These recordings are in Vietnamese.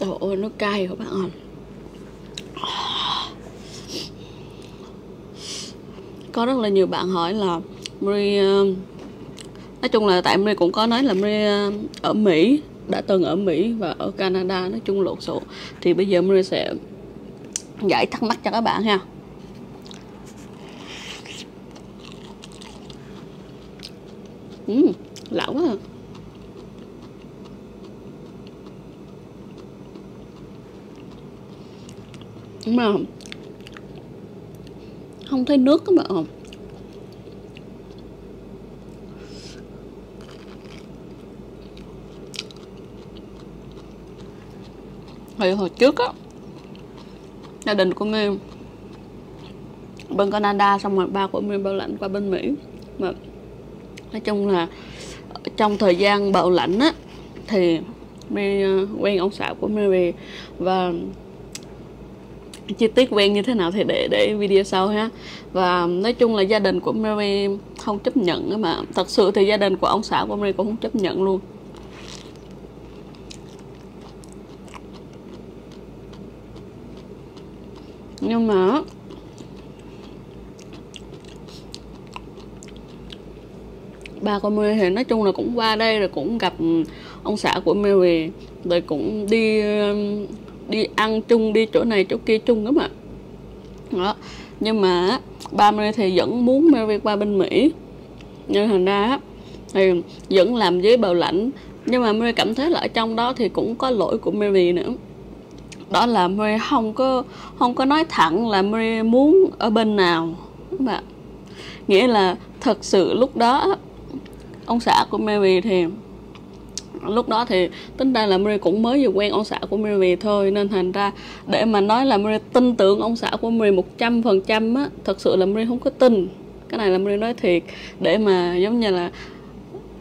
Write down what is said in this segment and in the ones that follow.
Trời ơi nó cay các bạn ơi Có rất là nhiều bạn hỏi là Marie ờ, Nói chung là tại Marie cũng có nói là Marie ờ, ở Mỹ Đã từng ở Mỹ và ở Canada Nói chung lộn xộn. Thì bây giờ Marie sẽ giải thắc mắc cho các bạn ha. Ừ, lão quá à. Mà không thấy nước các bạn không thì hồi trước á, gia đình của mình bên Canada xong rồi ba của mình bảo lãnh qua bên Mỹ. Mà nói chung là trong thời gian bảo lãnh á, thì mi ờ, quen ông xã của Mary và chi tiết quen như thế nào thì để để video sau ha. Và nói chung là gia đình của Mary không chấp nhận mà, thật sự thì gia đình của ông xã của Mary cũng không chấp nhận luôn. Nhưng mà ba của Mary thì nói chung là cũng qua đây rồi cũng gặp ông xã của Mary rồi cũng đi đi ăn chung, đi chỗ này chỗ kia chung lắm ạ. Đó. Nhưng mà ba Mary thì vẫn muốn Mary qua bên Mỹ. Nhưng thành ra thì vẫn làm với bầu lãnh. Nhưng mà Mary cảm thấy là ở trong đó thì cũng có lỗi của Mary nữa. Đó là Mary không có không có nói thẳng là Mary muốn ở bên nào. Các bạn nghĩa là thật sự lúc đó, ông xã của Mary thì lúc đó thì tính ra là Mary cũng mới vừa quen ông xã của Mary thôi nên thành ra để mà nói là Mary tin tưởng ông xã của Mary một trăm phần trăm á thật sự là Mary không có tin. Cái này là Mary nói thiệt để mà giống như là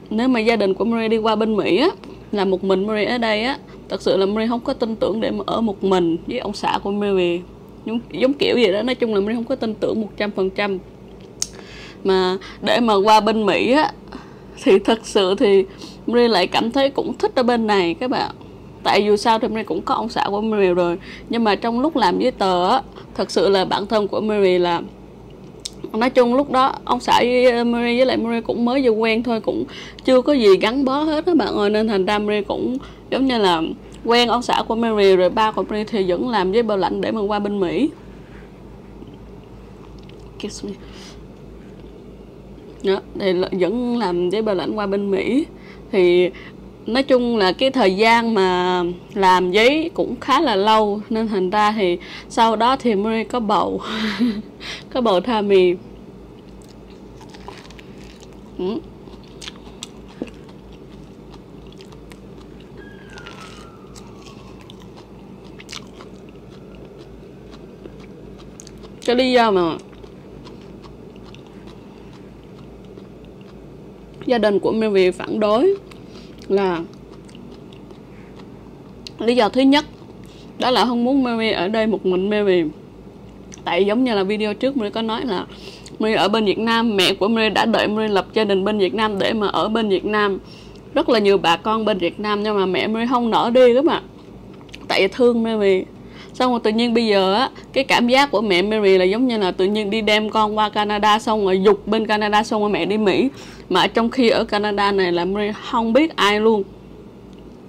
nếu mà gia đình của Mary đi qua bên Mỹ á là một mình Mary ở đây á thật sự là Mary không có tin tưởng để mà ở một mình với ông xã của Mary. Giống, giống kiểu gì đó nói chung là Mary không có tin tưởng một trăm phần trăm. Mà để mà qua bên Mỹ á thì thật sự thì Mary lại cảm thấy cũng thích ở bên này các bạn. Tại dù sao thì Mary cũng có ông xã của Mary rồi. Nhưng mà trong lúc làm giấy tờ á thật sự là bản thân của Mary là nói chung lúc đó ông xã với ờ, Mary với lại Mary cũng mới vừa quen thôi cũng chưa có gì gắn bó hết các bạn ơi. Nên thành ra Mary cũng giống như là quen ông xã của Mary rồi ba của Mary thì vẫn làm với bảo lãnh để mà qua bên Mỹ. Kiss me. Đó, thì vẫn làm giấy bảo lãnh qua bên Mỹ thì nói chung là cái thời gian mà làm giấy cũng khá là lâu, nên thành ra thì sau đó thì mới có bầu có bầu tha mì ừ. cái lý do mà gia đình của Mary phản đối là lý do thứ nhất, đó là không muốn Mary ở đây một mình. Mary, tại giống như là video trước Mary có nói là Mary ở bên Việt Nam, mẹ của Mary đã đợi Mary lập gia đình bên Việt Nam để mà ở bên Việt Nam. Rất là nhiều bà con bên Việt Nam, nhưng mà mẹ Mary không nỡ đi các bạn. Tại thương Mary xong rồi tự nhiên bây giờ á cái cảm giác của mẹ Mary là giống như là tự nhiên đi đem con qua Canada xong rồi dục bên Canada xong rồi mẹ đi Mỹ. Mà trong khi ở Canada này là Mary không biết ai luôn.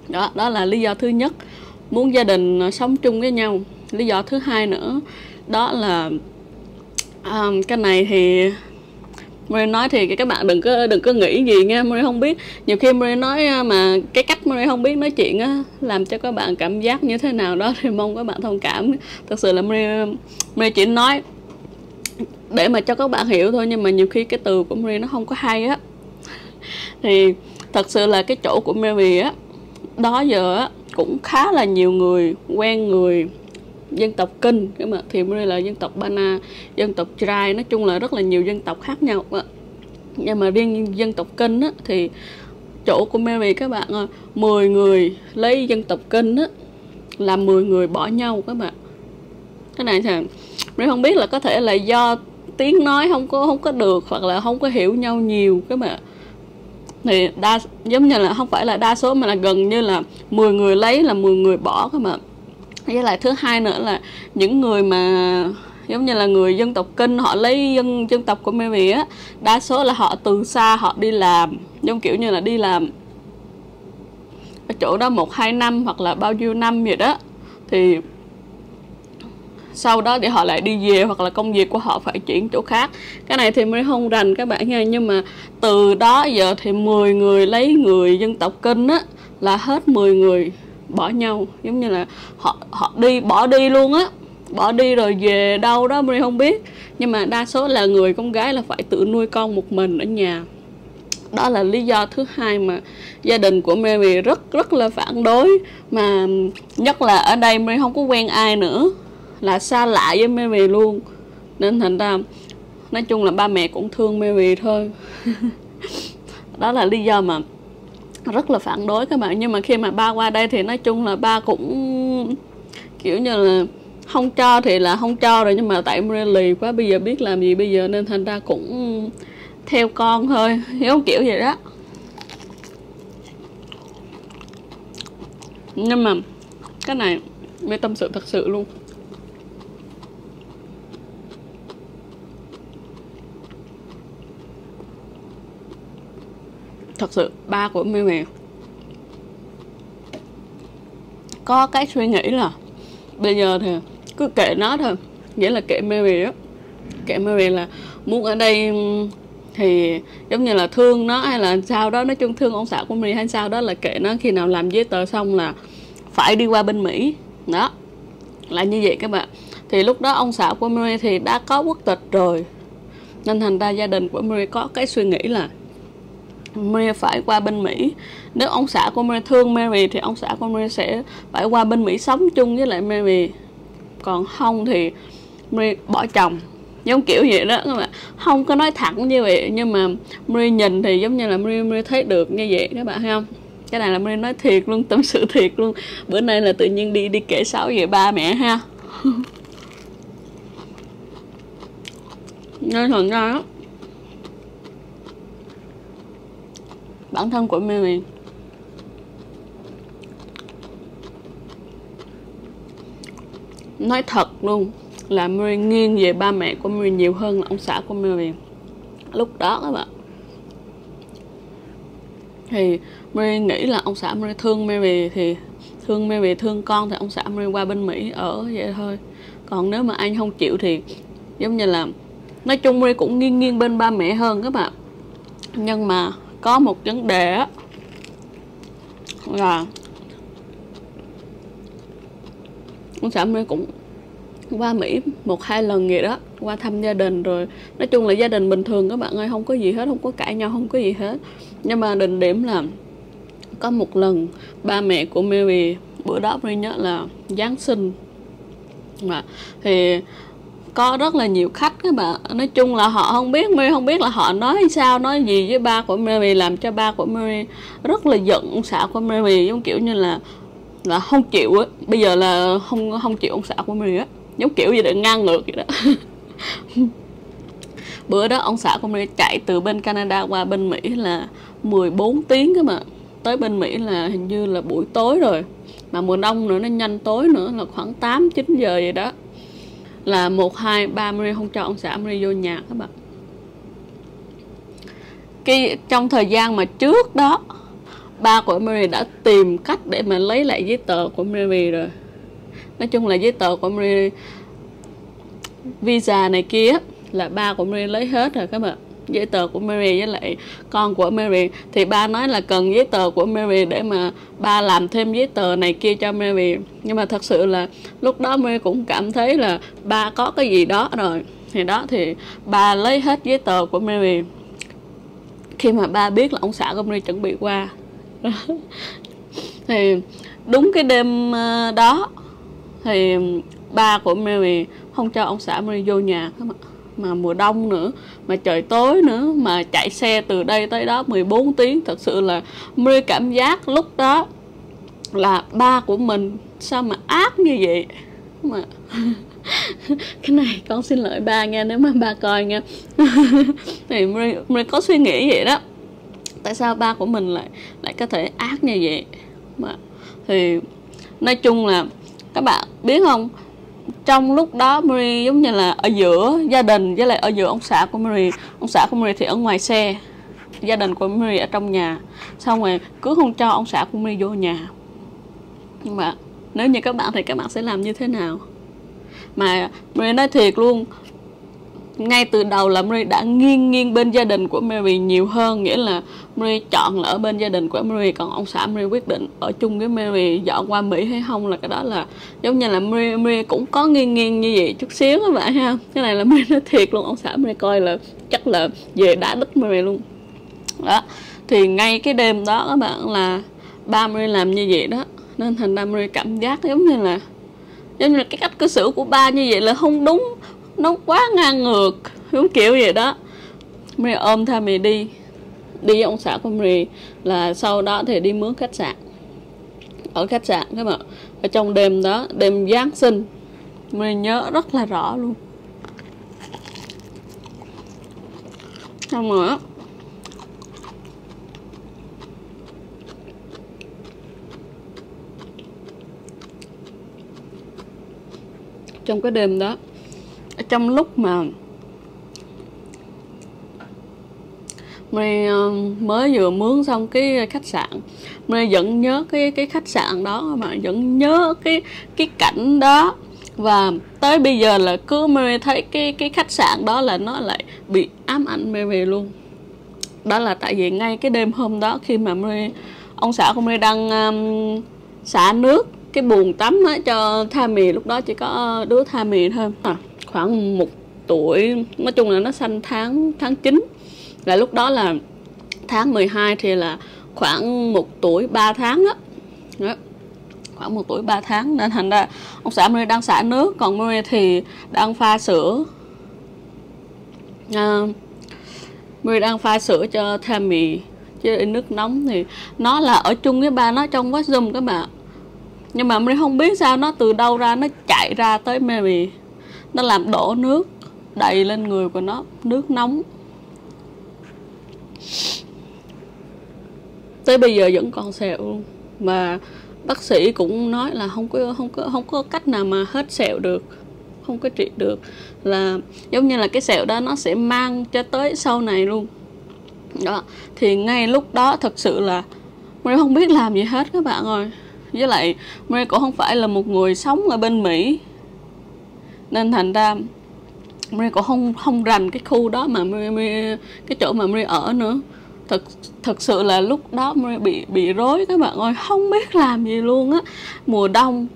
Đó đó là lý do thứ nhất. Muốn gia đình ờ, sống chung với nhau. Lý do thứ hai nữa đó là um, cái này thì Mary nói thì các bạn đừng có đừng có nghĩ gì nha Mary không biết. Nhiều khi Mary nói à, mà cái cách Mary không biết nói chuyện á, làm cho các bạn cảm giác như thế nào đó thì mong các bạn thông cảm. Thật sự là Mary Mary chỉ nói để mà cho các bạn hiểu thôi, nhưng mà nhiều khi cái từ của Mary nó không có hay á. Thì thật sự là cái chỗ của Mary á, đó giờ á, cũng khá là nhiều người, quen người dân tộc kinh, cái mà thì mới là dân tộc Bana, dân tộc Trai nói chung là rất là nhiều dân tộc khác nhau nhưng mà riêng dân tộc kinh á, thì chỗ của Mary các bạn ơi 10 người lấy dân tộc kinh á, là 10 người bỏ nhau các bạn. Cái này thì Mary không biết là có thể là do tiếng nói không có không có được, hoặc là không có hiểu nhau nhiều các bạn. Thì đa, giống như là không phải là đa số mà là gần như là 10 người lấy là 10 người bỏ các bạn với lại thứ hai nữa là những người mà, giống như là người dân tộc kinh, họ lấy dân dân tộc của Mary á, đa số là họ từ xa, họ đi làm, giống kiểu như là đi làm ở chỗ đó một, hai năm hoặc là bao nhiêu năm vậy đó. Thì sau đó thì họ lại đi về hoặc là công việc của họ phải chuyển chỗ khác. Cái này thì mới không rành các bạn nha, nhưng mà từ đó giờ thì 10 người lấy người dân tộc kinh á, là hết 10 người bỏ nhau, giống như là họ họ đi, bỏ đi luôn á. Bỏ đi rồi về đâu đó mình không biết. Nhưng mà đa số là người con gái là phải tự nuôi con một mình ở nhà. Đó là lý do thứ hai mà gia đình của Mary rất rất là phản đối. Mà nhất là ở đây Mary không có quen ai nữa, là xa lạ với Mary luôn. Nên thành ra, nói chung là ba mẹ cũng thương Mary thôi. Đó là lý do mà rất là phản đối các bạn. Nhưng mà khi mà ba qua đây thì nói chung là ba cũng, kiểu như là, không cho thì là không cho rồi, nhưng mà tại em lì quá, bây giờ biết làm gì bây giờ nên thành ra cũng theo con thôi, hiểu kiểu vậy đó. Nhưng mà cái này mới tâm sự thật sự luôn. Thật sự, ba của Mimi có cái suy nghĩ là bây giờ thì cứ kệ nó thôi. Nghĩa là kệ Mary á. Kệ Mary là muốn ở đây thì giống như là thương nó hay là sao đó. Nói chung thương ông xã của mình hay sao đó là kệ nó khi nào làm giấy tờ xong là phải đi qua bên Mỹ. Đó, là như vậy các bạn. Thì lúc đó ông xã của Mary thì đã có quốc tịch rồi. Nên thành ra gia đình của Mary có cái suy nghĩ là Maria phải qua bên Mỹ. Nếu ông xã của Maria thương Mary thì ông xã của Maria sẽ phải qua bên Mỹ sống chung với lại Mary. Còn không thì Maria bỏ chồng giống kiểu vậy đó các bạn. Không có nói thẳng như vậy nhưng mà Maria nhìn thì giống như là Maria, Maria thấy được như vậy các bạn thấy không? Cái này là Maria nói thiệt luôn tâm sự thiệt luôn. Bữa nay là tự nhiên đi đi kể sáu về ba mẹ ha. Nên thành ra đó bản thân của mình nói thật luôn, là Mary nghiêng về ba mẹ của Mary nhiều hơn là ông xã của Mary. Lúc đó các bạn, thì Mary nghĩ là ông xã Mary thương Mary, thì thương Mary, thương con thì ông xã Mary qua bên Mỹ ở vậy thôi. Còn nếu mà anh không chịu thì giống như là, nói chung Mary cũng nghiêng nghiêng bên ba mẹ hơn các bạn. Nhưng mà có một vấn đề á, là con xã mới cũng qua Mỹ một hai lần vậy đó, qua thăm gia đình rồi. Nói chung là gia đình bình thường các bạn ơi, không có gì hết, không có cãi nhau, không có gì hết. Nhưng mà đình điểm là có một lần ba mẹ của Mary, bữa đó mới nhớ là Giáng sinh. Mà thì có rất là nhiều khách các bạn. Nói chung là họ không biết, Mary không biết là họ nói sao, nói gì với ba của Mary, làm cho ba của Mary rất là giận, ông xã của Mary giống kiểu như là là không chịu á. Bây giờ là không không chịu ông xã của Mary á. Giống kiểu gì để ngang ngược vậy đó. Bữa đó ông xã của Mary chạy từ bên Canada qua bên Mỹ là 14 tiếng các mà tới bên Mỹ là hình như là buổi tối rồi. Mà mùa đông nữa, nó nhanh tối nữa, là khoảng 8 9 giờ vậy đó là một, hai, ba Mary không cho ông xã Mary vô nhà các bạn. Cái, trong thời gian mà trước đó, ba của Mary đã tìm cách để mà lấy lại giấy tờ của Mary rồi. Nói chung là giấy tờ của Mary visa này kia là ba của Mary lấy hết rồi các bạn giấy tờ của Mary với lại con của Mary. Thì ba nói là cần giấy tờ của Mary để mà ba làm thêm giấy tờ này kia cho Mary. Nhưng mà thật sự là lúc đó Mary cũng cảm thấy là ba có cái gì đó rồi. Thì đó, thì ba lấy hết giấy tờ của Mary. Khi mà ba biết là ông xã của Mary chuẩn bị qua. Thì đúng cái đêm ờ, đó, thì ba của Mary không cho ông xã Mary vô nhà. các bạn mà mùa đông nữa mà trời tối nữa mà chạy xe từ đây tới đó 14 tiếng. Thật sự là mê cảm giác lúc đó là ba của mình sao mà ác như vậy? Mà cái này con xin lỗi ba nha nếu mà ba coi nha. Thì Mary, có suy nghĩ vậy đó. Tại sao ba của mình lại lại có thể ác như vậy? Mà thì nói chung là các bạn biết không trong lúc đó Mary giống như là ở giữa gia đình, với lại ở giữa ông xã của Mary ông xã của Mary thì ở ngoài xe. Gia đình của Mary ở trong nhà. Xong rồi cứ không cho ông xã của Mary vô nhà. Nhưng mà nếu như các bạn thì các bạn sẽ làm như thế nào? Mà Mary nói thiệt luôn ngay từ đầu là Mary đã nghiêng nghiêng bên gia đình của Mary nhiều hơn nghĩa là Mary chọn là ở bên gia đình của Mary còn ông xã Mary quyết định ở chung với Mary dọn qua Mỹ hay không là cái đó là giống như là Mary, Mary cũng có nghiêng nghiêng như vậy chút xíu các bạn ha. Cái này là Mary nói thiệt luôn ông xã Mary coi là chắc là về đá đất Mary luôn. Đó thì ngay cái đêm đó các bạn là ba Mary làm như vậy đó nên thành ra Mary cảm giác giống như là giống như là cái cách cư xử của ba như vậy là không đúng nó quá ngang ngược đúng kiểu vậy đó. Mày ôm theo mày đi. Đi với ông xã của mày là sau đó thì đi mướn khách sạn. Ở khách sạn các bạn ở trong đêm đó, đêm Giáng sinh mình nhớ rất là rõ luôn. Xong rồi trong cái đêm đó trong lúc mà Mày ờ, mới vừa mướn xong cái khách sạn. Mày vẫn nhớ cái cái khách sạn đó mà vẫn nhớ cái cái cảnh đó. Và tới bây giờ là cứ Mary thấy cái cái khách sạn đó là nó lại bị ám ảnh Mary luôn. Đó là tại vì ngay cái đêm hôm đó khi mà Mary ông xã của Mary đang um, xả nước cái buồng tắm á cho tha mì lúc đó chỉ có ờ, đứa tha mì thôi. À, khoảng một tuổi nói chung là nó sanh tháng tháng 9 là lúc đó là tháng 12 thì là khoảng một tuổi 3 tháng á. Đó. khoảng một tuổi 3 tháng. Nên thành ra ông xã Mary đang xả nước còn Mary thì đang pha sữa. À, Mary đang pha sữa cho Tammy chứ nước nóng thì nó là ở chung với ba nó trong washroom các bạn. Nhưng mà Mary không biết sao nó từ đâu ra nó chạy ra tới Mary nó làm đổ nước đầy lên người của nó, nước nóng. Tới bây giờ vẫn còn sẹo luôn. Mà bác sĩ cũng nói là không có không có không có cách nào mà hết sẹo được, không có trị được. Là giống như là cái sẹo đó nó sẽ mang cho tới sau này luôn. Đó, thì ngay lúc đó thật sự là Mary không biết làm gì hết các bạn ơi. Với lại Mary cũng không phải là một người sống ở bên Mỹ nên thành ra Mary cũng không không rành cái khu đó mà Mary, Mary cái chỗ mà Mary ở nữa. Thật thật sự là lúc đó Mary bị bị rối các bạn ơi không biết làm gì luôn á. Mùa đông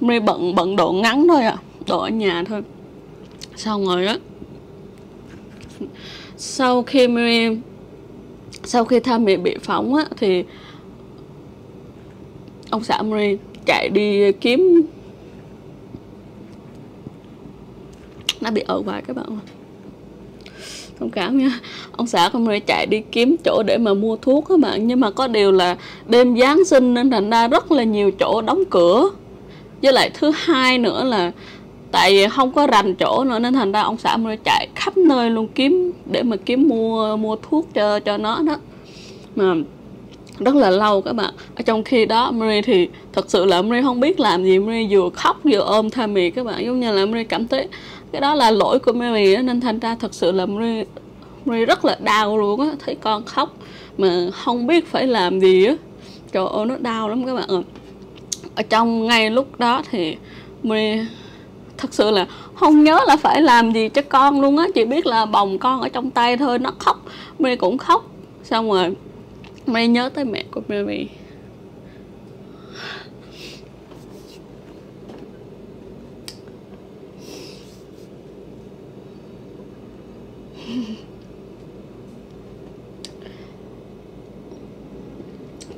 Mary bận bận độ ngắn thôi à độ ở nhà thôi. Xong rồi á sau khi Mary sau khi tha mẹ bị phóng á thì ông xã Mary chạy đi kiếm nó bị ở vài các bạn thông cảm nha. Ông xã không mình chạy đi kiếm chỗ để mà mua thuốc các bạn. Nhưng mà có điều là đêm giáng sinh nên thành ra rất là nhiều chỗ đóng cửa. Với lại thứ hai nữa là tại vì không có rành chỗ nữa nên thành ra ông xã mới chạy khắp nơi luôn kiếm để mà kiếm mua mua thuốc cho cho nó đó. Mà rất là lâu các bạn. Ở trong khi đó, Marie thì thật sự là Marie không biết làm gì. Marie vừa khóc vừa ôm Tammy các bạn. Giống như là Marie cảm thấy cái đó là lỗi của Mary đó, nên thành ra thật sự là Mary, Mary rất là đau luôn á. Thấy con khóc mà không biết phải làm gì á. Trời ơi nó đau lắm các bạn ạ. Ở trong ngay lúc đó thì Mary thật sự là không nhớ là phải làm gì cho con luôn á. Chỉ biết là bồng con ở trong tay thôi nó khóc. Mary cũng khóc. Xong rồi Mary nhớ tới mẹ của Mary.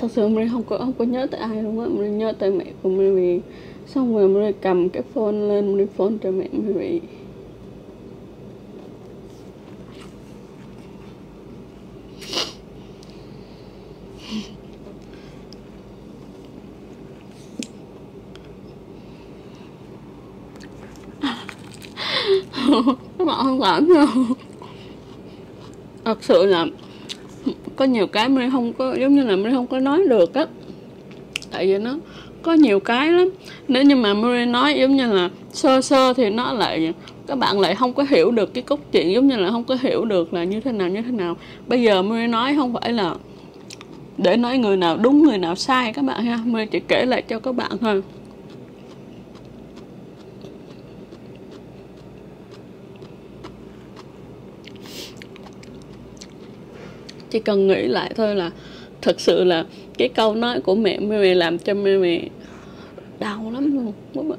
Thật sự mình không có không có nhớ tới ai luôn á. Mình nhớ tới mẹ của Mary xong rồi mình cầm cái phone lên, mình phone cho mẹ mình bị các bạn không làm đâu thật sự là có nhiều cái mình không có, giống như là mình không có nói được á. Tại vì nó có nhiều cái lắm. Nếu như mà Marie nói giống như là sơ sơ thì nó lại, các bạn lại không có hiểu được cái cốt truyện, giống như là không có hiểu được là như thế nào, như thế nào. Bây giờ Marie nói không phải là để nói người nào đúng, người nào sai các bạn ha. Marie chỉ kể lại cho các bạn thôi. Chỉ cần nghĩ lại thôi là thật sự là cái câu nói của mẹ mẹ làm cho mẹ mẹ đau lắm luôn. Đúng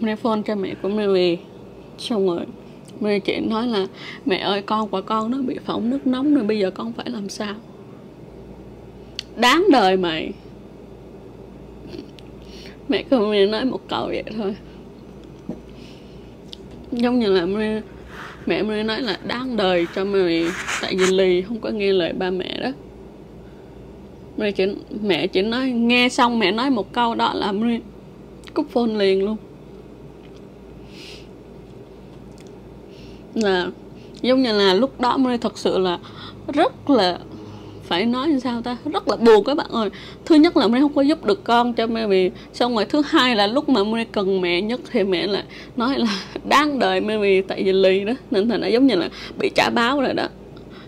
mẹ phone cho mẹ của mẹ về. Xong rồi mẹ chị nói là, mẹ ơi, con của con nó bị phỏng nước nóng rồi bây giờ con phải làm sao? Đáng đời mày. Mẹ của mẹ nói một câu vậy thôi. Giống như là mẹ mẹ mới nói là đáng đời cho mày, tại vì lì không có nghe lời ba mẹ đó. Mẹ chỉ mẹ chỉ nói, nghe xong mẹ nói một câu đó là mẹ cúp phone liền luôn. Là, giống như là lúc đó mới thật sự là rất là phải nói như sao ta? Rất là buồn các bạn ơi. Thứ nhất là mẹ không có giúp được con cho mẹ vì xong rồi thứ hai là lúc mà mẹ cần mẹ nhất thì mẹ lại nói là đáng đời mẹ vì tại vì lì đó. Nên thành nó giống như là bị trả báo rồi đó.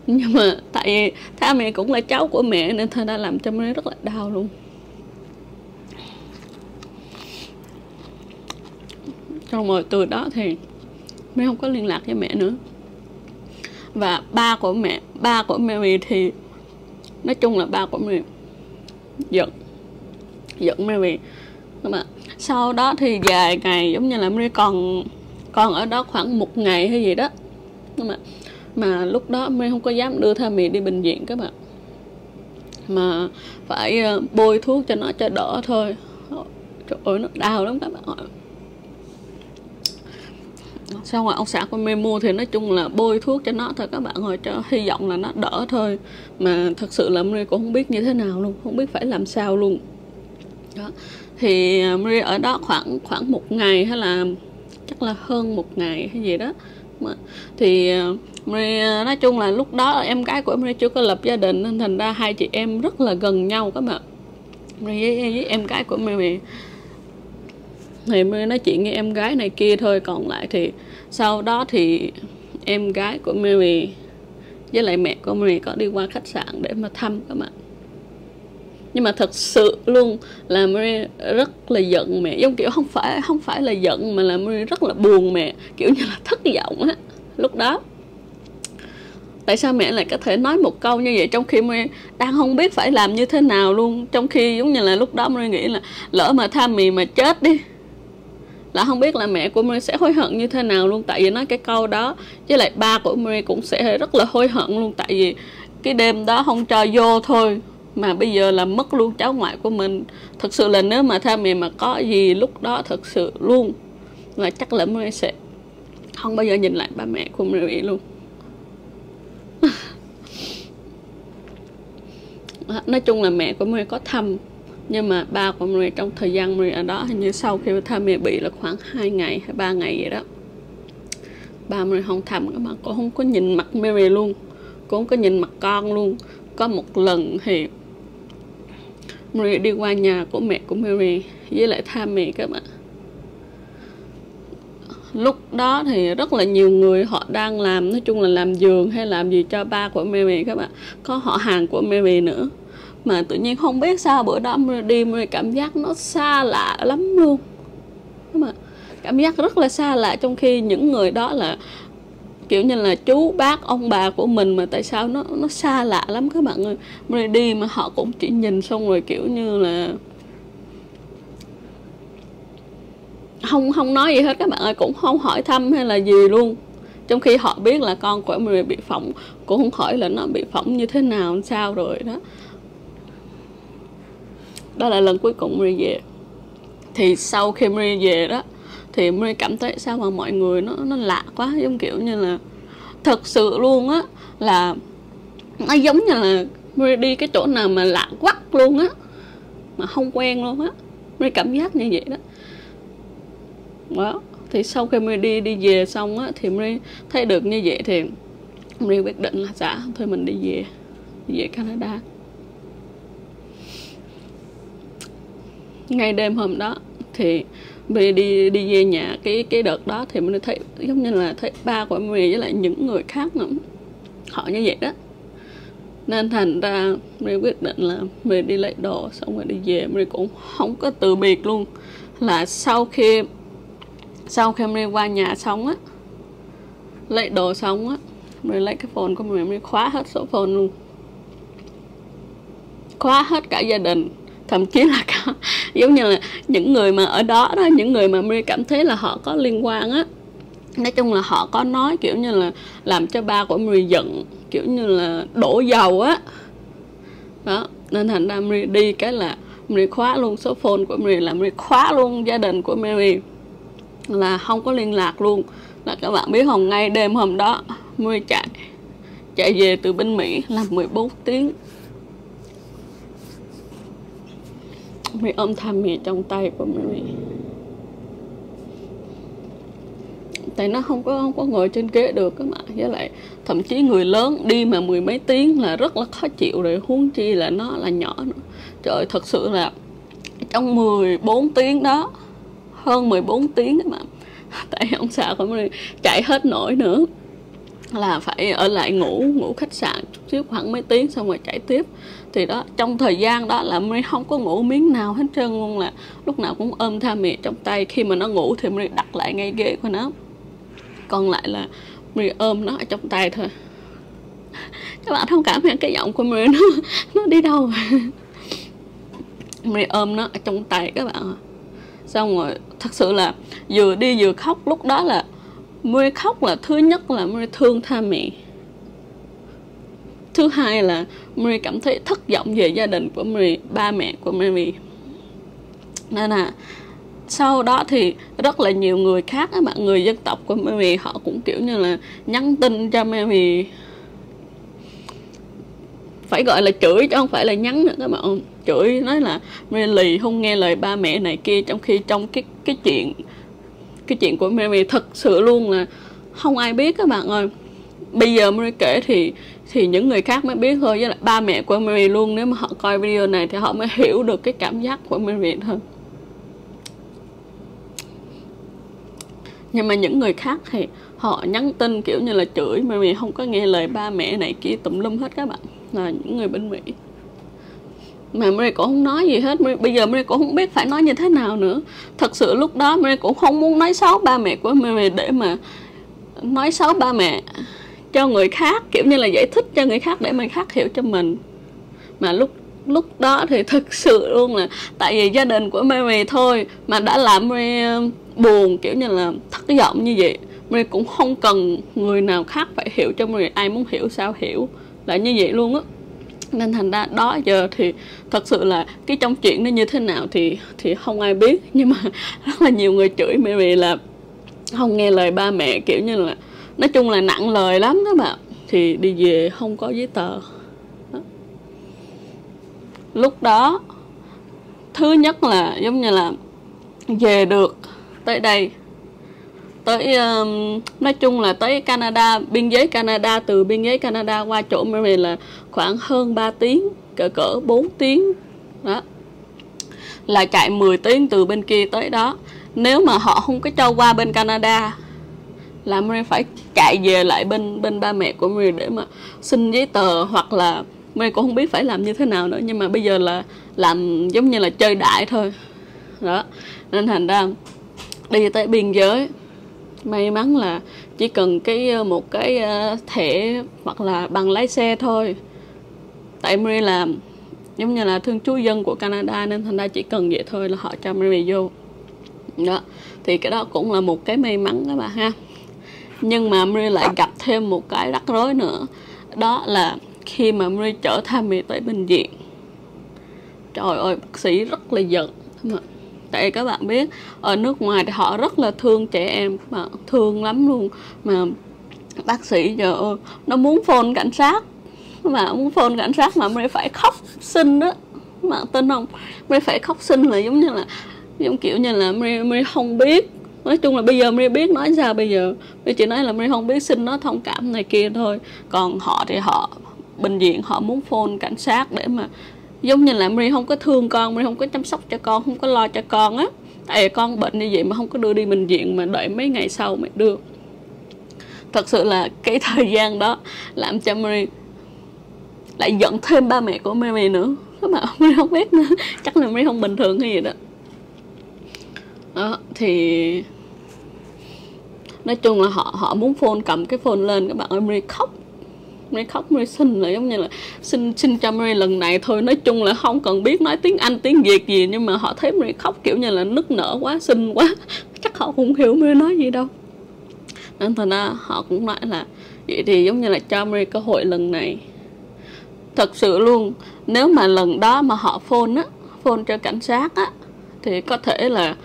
Nhưng mà tại vì tha mẹ cũng là cháu của mẹ nên thành đã làm cho mẹ rất là đau luôn. Xong rồi từ đó thì mẹ không có liên lạc với mẹ nữa. Và ba của mẹ, ba của mẹ thì nói chung là ba của mình giận giận Mary nhưng mà sau đó thì vài ngày, giống như là Mary còn còn ở đó khoảng một ngày hay gì đó. Nhưng mà mà lúc đó Mary không có dám đưa tha mì đi bệnh viện các bạn. Mà phải ờ, bôi thuốc cho nó cho đỡ thôi. Trời ơi, nó đau lắm các bạn xong rồi ông xã của memo thì nói chung là bôi thuốc cho nó thôi các bạn ơi cho hy vọng là nó đỡ thôi. Mà thật sự là Marie cũng không biết như thế nào luôn không biết phải làm sao luôn. Đó. Thì à, Marie ở đó khoảng khoảng một ngày hay là chắc là hơn một ngày hay gì đó. Thì à, Marie nói chung là lúc đó em gái của Marie chưa có lập gia đình nên thành ra hai chị em rất là gần nhau các bạn. Marie với, với em gái của Marie thì mới nói chuyện với em gái này kia thôi. Còn lại thì sau đó thì em gái của Mary với lại mẹ của Mary có đi qua khách sạn để mà thăm các bạn. Nhưng mà thật sự luôn là Mary rất là giận mẹ. Giống kiểu không phải không phải là giận mà là Mary rất là buồn mẹ. Kiểu như là thất vọng á. Lúc đó. Tại sao mẹ lại có thể nói một câu như vậy trong khi mẹ đang không biết phải làm như thế nào luôn? Trong khi giống như là lúc đó mẹ nghĩ là lỡ mà tham mì mà chết đi là không biết là mẹ của Mary sẽ hối hận như thế nào luôn, tại vì nói cái câu đó. Với lại ba của Mary cũng sẽ rất là hối hận luôn, tại vì cái đêm đó không cho vô thôi. Mà bây giờ là mất luôn cháu ngoại của mình. Thật sự là nếu mà tha mẹ mà có gì lúc đó thật sự luôn, là chắc là Mary sẽ không bao giờ nhìn lại ba mẹ của Mary luôn. Nói chung là mẹ của Mary có thăm nhưng mà ba của Marie trong thời gian Marie ở đó hình như sau khi tha mẹ bị là khoảng 2 ngày hay 3 ngày vậy đó. Ba Marie không thăm các bạn cô không có nhìn mặt Mary luôn. Cô không có nhìn mặt con luôn. Có một lần thì Marie đi qua nhà của mẹ của Mary với lại tha mẹ các bạn lúc đó thì rất là nhiều người họ đang làm, nói chung là làm giường hay làm gì cho ba của Mary các bạn có họ hàng của Mary nữa mà tự nhiên không biết sao bữa đó đi mà cảm giác nó xa lạ lắm luôn. Mà cảm giác rất là xa lạ trong khi những người đó là, kiểu như là, chú bác, ông bà của mình mà tại sao nó nó xa lạ lắm các bạn ơi. Mới đi mà họ cũng chỉ nhìn xong rồi kiểu như là không không nói gì hết các bạn ơi, cũng không hỏi thăm hay là gì luôn. Trong khi họ biết là con của mình bị phỏng, cũng không hỏi là nó bị phỏng như thế nào, sao rồi đó đó là lần cuối cùng Marie về. Thì sau khi Marie về đó, thì Marie cảm thấy sao mà mọi người nó nó lạ quá, giống kiểu như là thật sự luôn á, là nó giống như là Marie đi cái chỗ nào mà lạ quắc luôn á, mà không quen luôn á. Marie cảm giác như vậy đó. Đó, thì sau khi Marie đi đi về xong á, thì Marie thấy được như vậy thì Marie quyết định là dạ thôi mình đi về đi về Canada. Ngay đêm hôm đó thì vì đi đi về nhà cái cái đợt đó thì mình thấy, giống như là thấy ba của Marie với lại những người khác nữa họ như vậy đó. Nên thành ra mình quyết định là mình đi lấy đồ xong rồi đi về. Mình cũng không có từ biệt luôn. Là sau khi sau khi mình qua nhà xong á, lấy đồ xong á mình lấy cái phone của mình mình khóa hết số phone luôn. Khóa hết cả gia đình thậm chí là có, giống như là những người mà ở đó đó những người mà Marie cảm thấy là họ có liên quan á. Nói chung là họ có nói kiểu như là làm cho ba của Marie giận kiểu như là đổ dầu á. Đó nên thành ra Marie đi cái là Marie khóa luôn số phone của Marie là Marie khóa luôn gia đình của Mary. Là không có liên lạc luôn. Là các bạn biết không ngay đêm hôm đó Marie chạy chạy về từ bên Mỹ là 14 tiếng. Marie ôm tham mẹ trong tay của Marie tại nó không có không có ngồi trên ghế được các bạn với lại, thậm chí người lớn đi mà mười mấy tiếng là rất là khó chịu rồi. Huống chi là nó là nhỏ nữa. Trời thật sự là trong 14 tiếng đó, hơn 14 tiếng các bạn tại ông xã của mình chạy hết nổi nữa. Là phải ở lại ngủ ngủ khách sạn chút xíu khoảng mấy tiếng xong rồi chạy tiếp thì đó, trong thời gian đó là mới không có ngủ miếng nào hết trơn luôn là lúc nào cũng ôm tha mẹ trong tay. Khi mà nó ngủ thì mới đặt lại ngay ghế của nó. Còn lại là mình ôm nó ở trong tay thôi. Các bạn thông cảm nhận cái giọng của mình nó nó đi đâu mình ôm nó ở trong tay các bạn xong rồi, thật sự là vừa đi vừa khóc. Lúc đó là Mười khóc là thứ nhất là Mười thương tha mẹ. Thứ hai là Mary cảm thấy thất vọng về gia đình của Mary ba mẹ của Mary Nên là sau đó thì rất là nhiều người khác các bạn, người dân tộc của Mary họ cũng kiểu như là nhắn tin cho Mary phải gọi là chửi chứ không phải là nhắn nữa các bạn. Chửi, nói là Mary lì không nghe lời ba mẹ này kia, trong khi trong cái cái chuyện cái chuyện của Mary thật sự luôn là không ai biết các bạn ơi. Bây giờ Mary kể thì thì những người khác mới biết thôi, với lại ba mẹ của Mary luôn, nếu mà họ coi video này thì họ mới hiểu được cái cảm giác của Mary thôi. Nhưng mà những người khác thì họ nhắn tin kiểu như là chửi Mary mày không có nghe lời ba mẹ này kia tùm lum hết các bạn, là những người bên mỹ. Mà Mary cũng không nói gì hết bây giờ Mary cũng không biết phải nói như thế nào nữa. Thật sự lúc đó Mary cũng không muốn nói xấu ba mẹ của Mary để mà nói xấu ba mẹ cho người khác, kiểu như là giải thích cho người khác để người khác hiểu cho mình. Mà lúc lúc đó thì thực sự luôn là tại vì gia đình của Mary thôi mà đã làm Mary um, buồn, kiểu như là thất vọng như vậy. Mary cũng không cần người nào khác phải hiểu cho Mary, ai muốn hiểu sao hiểu, là như vậy luôn á. Nên thành ra đó giờ thì thật sự là cái trong chuyện nó như thế nào thì thì không ai biết. Nhưng mà rất là nhiều người chửi Mary là không nghe lời ba mẹ, kiểu như là nói chung là nặng lời lắm đó mà thì đi về không có giấy tờ. Đó. lúc đó thứ nhất là giống như là về được tới đây. Tới um, nói chung là tới Canada biên giới Canada từ biên giới Canada qua chỗ Mary là khoảng hơn 3 tiếng cỡ cỡ 4 tiếng. Đó. Là chạy 10 tiếng từ bên kia tới đó. Nếu mà họ không có cho qua bên Canada là Mary phải chạy về lại bên bên ba mẹ của Mary để mà xin giấy tờ, hoặc là Mary cũng không biết phải làm như thế nào nữa, nhưng mà bây giờ là làm giống như là chơi đại thôi. Đó, nên thành ra đi tới biên giới, may mắn là chỉ cần cái, một cái ờ, thẻ hoặc là bằng lái xe thôi. Tại Mary làm giống như là thương chú dân của Canada, nên thành ra chỉ cần vậy thôi là họ cho Mary vô. Đó, thì cái đó cũng là một cái may mắn các bạn ha nhưng mà Mary lại gặp thêm một cái rắc rối nữa. Đó là khi mà Mary chở Tammy tới bệnh viện. Trời ơi, bác sĩ rất là giận. Tại các bạn biết, ở nước ngoài thì họ rất là thương trẻ em mà thương lắm luôn. Mà bác sĩ giờ nó muốn phone cảnh sát. Mà muốn phone cảnh sát mà mới phải khóc xin đó mà tin không mới phải khóc xin là giống như là, giống kiểu như là mới mới không biết nói chung là bây giờ mới biết nói sao bây giờ. Mới chỉ nói là mới không biết xin nó thông cảm này kia thôi. Còn họ thì họ, bệnh viện họ muốn phone cảnh sát để mà giống như là Maria không có thương con Maria không có chăm sóc cho con, không có lo cho con á. Tại vì con bệnh như vậy mà không có đưa đi bệnh viện mà đợi mấy ngày sau mới đưa. Thật sự là cái thời gian đó làm cho Maria lại giận thêm ba mẹ của Mary nữa. Các bạn Mary không biết nữa. Chắc là Mary không bình thường hay gì đó đó, thì nói chung là họ họ muốn phone cầm cái phone lên, các bạn ơi Mary khóc. Mary khóc Mary xin là giống như là xin xin cho Mary lần này thôi. Nói chung là không cần biết nói tiếng Anh, tiếng Việt gì, nhưng mà họ thấy Mary khóc kiểu như là nức nở quá, xinh quá. Chắc họ cũng hiểu Mary nói gì đâu. Nên thành ra họ cũng nói là vậy thì giống như là cho Mary cơ hội lần này. Thật sự luôn, nếu mà lần đó mà họ phone á, phone cho cảnh sát á, thì có thể là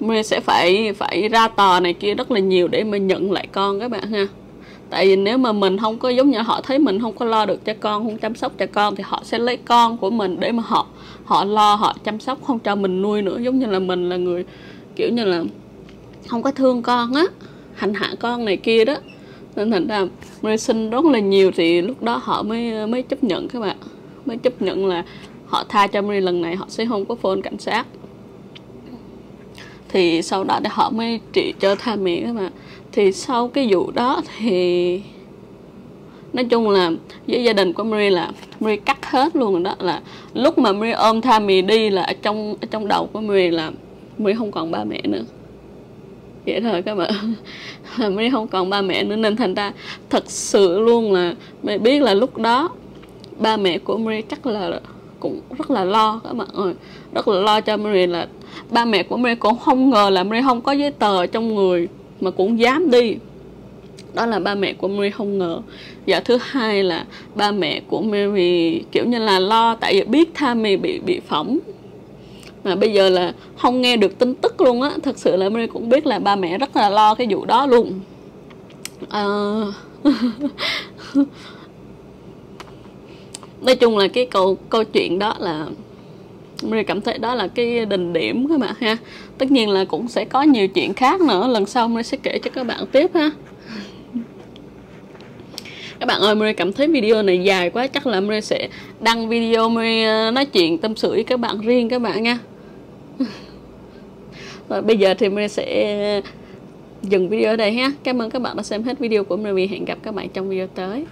mình sẽ phải phải ra tờ này kia rất là nhiều để mình nhận lại con các bạn ha. Tại vì nếu mà mình không có, giống như họ thấy mình không có lo được cho con, không chăm sóc cho con thì họ sẽ lấy con của mình để mà họ họ lo, họ chăm sóc, không cho mình nuôi nữa. Giống như là mình là người, kiểu như là, không có thương con á, hành hạ con này kia đó. Nên thành ra mới xin rất là nhiều thì lúc đó họ mới mới chấp nhận các bạn. Mới chấp nhận là họ tha cho Marie lần này, họ sẽ không có phone cảnh sát thì sau đó thì họ mới trị cho tha mẹ các bạn. Thì sau cái vụ đó thì nói chung là với gia đình của Marie là Marie cắt hết luôn rồi đó, là lúc mà Marie ôm tha mì đi là ở trong ở trong đầu của Marie là Marie không còn ba mẹ nữa. Vậy thôi các bạn. Là Marie không còn ba mẹ nữa, nên thành ra thật sự luôn là mày biết là lúc đó ba mẹ của Marie chắc là cũng rất là lo các bạn ơi. Rất là lo cho Marie là ba mẹ của Mary cũng không ngờ là Mary không có giấy tờ trong người, mà cũng dám đi. Đó là ba mẹ của Mary không ngờ. Và thứ hai là ba mẹ của Mary kiểu như là lo, tại vì biết Tammy bị bị phỏng. Mà bây giờ là không nghe được tin tức luôn á, thật sự là Mary cũng biết là ba mẹ rất là lo cái vụ đó luôn. À... nói chung là cái câu câu chuyện đó là Mary cảm thấy đó là cái đỉnh điểm các bạn ha. Tất nhiên là cũng sẽ có nhiều chuyện khác nữa, lần sau Mary sẽ kể cho các bạn tiếp ha. Các bạn ơi Mary cảm thấy video này dài quá, chắc là Mary sẽ đăng video Mary ờ, nói chuyện tâm sự với các bạn riêng các bạn nha. Rồi bây giờ thì Mary sẽ ờ, dừng video ở đây ha. Cảm ơn các bạn đã xem hết video của Mary hẹn gặp các bạn trong video tới.